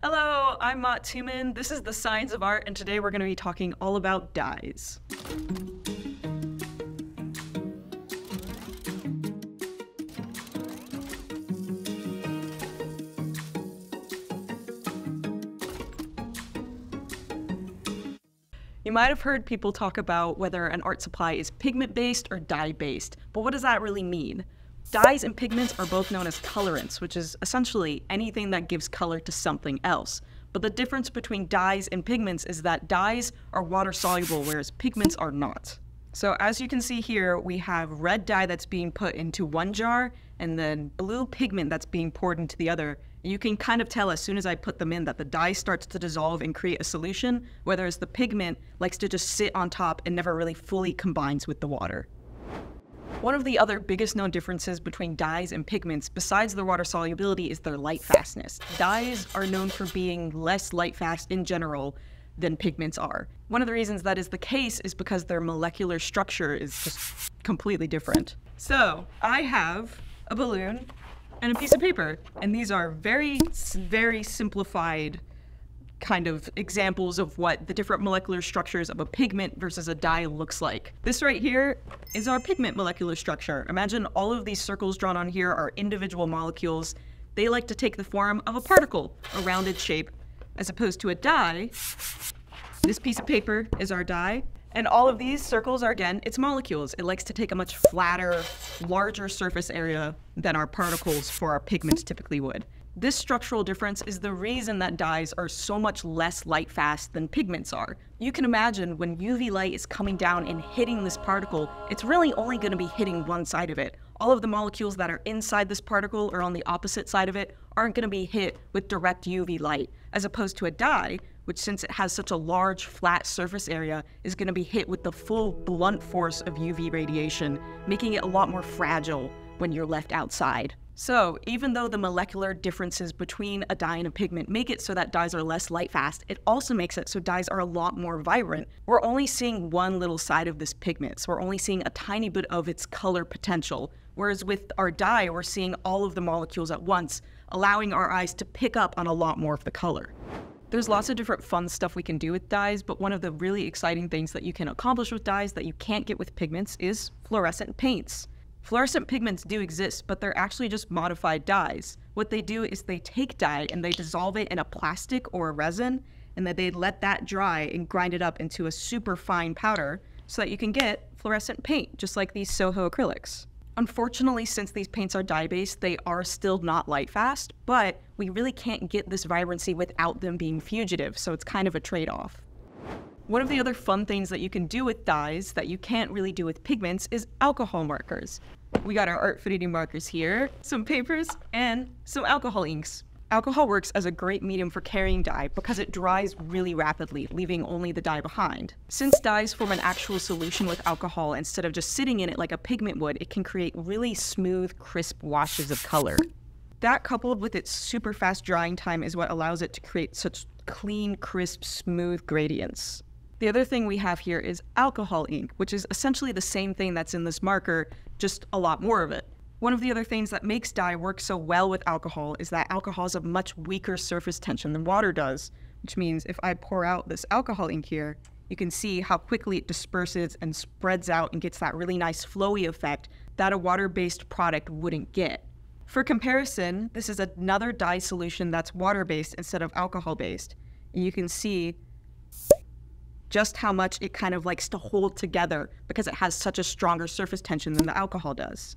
Hello, I'm Mot Tuman. This is The Science of Art, and today we're going to be talking all about dyes. You might have heard people talk about whether an art supply is pigment based or dye based, but what does that really mean? Dyes and pigments are both known as colorants, which is essentially anything that gives color to something else. But the difference between dyes and pigments is that dyes are water soluble, whereas pigments are not. So as you can see here, we have red dye that's being put into one jar and then blue pigment that's being poured into the other. You can kind of tell as soon as I put them in that the dye starts to dissolve and create a solution, whereas the pigment likes to just sit on top and never really fully combines with the water. One of the other biggest known differences between dyes and pigments, besides their water solubility, is their light fastness. Dyes are known for being less light fast in general than pigments are. One of the reasons that is the case is because their molecular structure is just completely different. So, I have a balloon and a piece of paper, and these are very, very simplified kind of examples of what the different molecular structures of a pigment versus a dye looks like. This right here is our pigment molecular structure. Imagine all of these circles drawn on here are individual molecules. They like to take the form of a particle, a rounded shape, as opposed to a dye. This piece of paper is our dye. And all of these circles are, again, its molecules. It likes to take a much flatter, larger surface area than our particles for our pigments typically would. This structural difference is the reason that dyes are so much less light fast than pigments are. You can imagine when UV light is coming down and hitting this particle, it's really only going to be hitting one side of it. All of the molecules that are inside this particle or on the opposite side of it aren't going to be hit with direct UV light, as opposed to a dye, which since it has such a large flat surface area, is going to be hit with the full blunt force of UV radiation, making it a lot more fragile when you're left outside. So, even though the molecular differences between a dye and a pigment make it so that dyes are less light fast, it also makes it so dyes are a lot more vibrant. We're only seeing one little side of this pigment, so we're only seeing a tiny bit of its color potential. Whereas with our dye, we're seeing all of the molecules at once, allowing our eyes to pick up on a lot more of the color. There's lots of different fun stuff we can do with dyes, but one of the really exciting things that you can accomplish with dyes that you can't get with pigments is fluorescent paints. Fluorescent pigments do exist, but they're actually just modified dyes. What they do is they take dye and they dissolve it in a plastic or a resin, and then they let that dry and grind it up into a super fine powder so that you can get fluorescent paint, just like these Soho acrylics. Unfortunately, since these paints are dye-based, they are still not light fast, but we really can't get this vibrancy without them being fugitive, so it's kind of a trade-off. One of the other fun things that you can do with dyes that you can't really do with pigments is alcohol markers. We got our Artfinity markers here, some papers, and some alcohol inks. Alcohol works as a great medium for carrying dye because it dries really rapidly, leaving only the dye behind. Since dyes form an actual solution with alcohol instead of just sitting in it like a pigment would, it can create really smooth, crisp washes of color. That coupled with its super fast drying time is what allows it to create such clean, crisp, smooth gradients. The other thing we have here is alcohol ink, which is essentially the same thing that's in this marker, just a lot more of it. One of the other things that makes dye work so well with alcohol is that alcohol has a much weaker surface tension than water does, which means if I pour out this alcohol ink here, you can see how quickly it disperses and spreads out and gets that really nice flowy effect that a water-based product wouldn't get. For comparison, this is another dye solution that's water-based instead of alcohol-based. And you can see just how much it kind of likes to hold together because it has such a stronger surface tension than the alcohol does.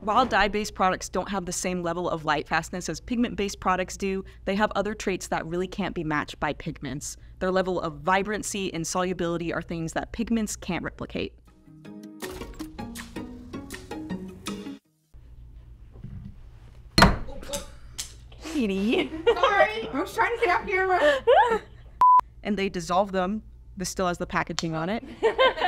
While dye-based products don't have the same level of light fastness as pigment-based products do, they have other traits that really can't be matched by pigments. Their level of vibrancy and solubility are things that pigments can't replicate. Sorry, I was trying to get out here. and they dissolve them. This still has the packaging on it.